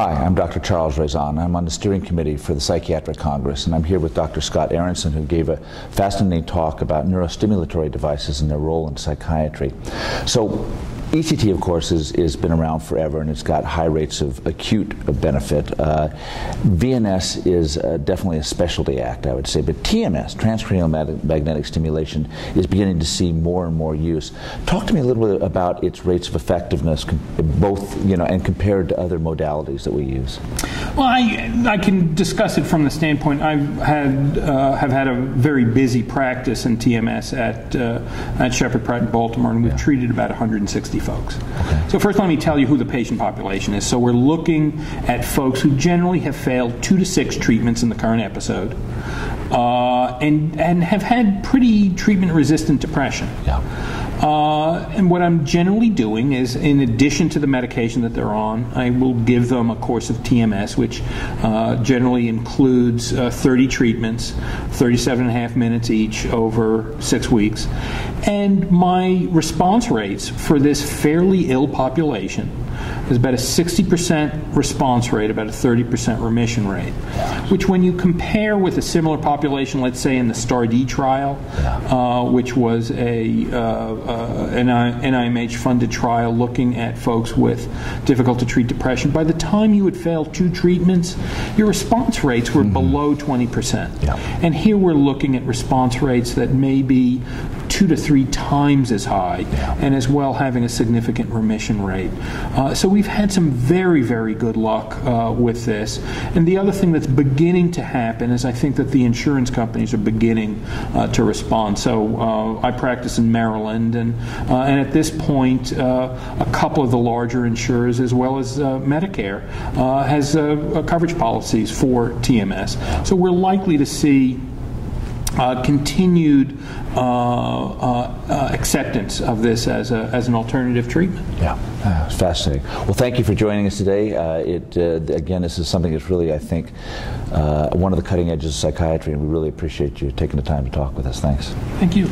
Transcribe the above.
Hi, I'm Dr. Charles Raison. I'm on the steering committee for the Psychiatric Congress, and I'm here with Dr. Scott Aaronson, who gave a fascinating talk about neurostimulatory devices and their role in psychiatry. So, ECT, of course, has is, is been around forever and it's got high rates of acute benefit. Uh, VNS is uh, definitely a specialty act, I would say, but TMS, transcranial mag magnetic stimulation, is beginning to see more and more use. Talk to me a little bit about its rates of effectiveness, both you know, and compared to other modalities that we use. Well, I, I can discuss it from the standpoint I've had uh, have had a very busy practice in TMS at uh, at Sheppard Pratt in Baltimore, and we've yeah. treated about 160 folks. Okay. So first, let me tell you who the patient population is. So we're looking at folks who generally have failed two to six treatments in the current episode, uh, and and have had pretty treatment-resistant depression. Yeah. Uh, and what I'm generally doing is, in addition to the medication that they're on, I will give them a course of TMS, which uh, generally includes uh, 30 treatments, 37 and a half minutes each over six weeks. And my response rates for this fairly ill population is about a 60% response rate, about a 30% remission rate, which when you compare with a similar population, let's say in the STAR-D trial, uh, which was a uh, uh, NIMH-funded trial looking at folks with difficult to treat depression, by the time you had failed two treatments, your response rates were mm-hmm. below 20%. Yeah. And here we're looking at response rates that may be two to three times as high, and as well having a significant remission rate. Uh, so we've had some very, very good luck uh, with this. And the other thing that's beginning to happen is I think that the insurance companies are beginning uh, to respond. So uh, I practice in Maryland, and uh, and at this point, uh, a couple of the larger insurers, as well as Medicare, has coverage policies for TMS. So we're likely to see uh, continued uh, uh, uh, acceptance of this as, a, as an alternative treatment. Yeah, uh, fascinating. Well, thank you for joining us today. Uh, it again, this is something that's really, I think, one of the cutting edges of psychiatry, and we really appreciate you taking the time to talk with us. Thanks. Thank you.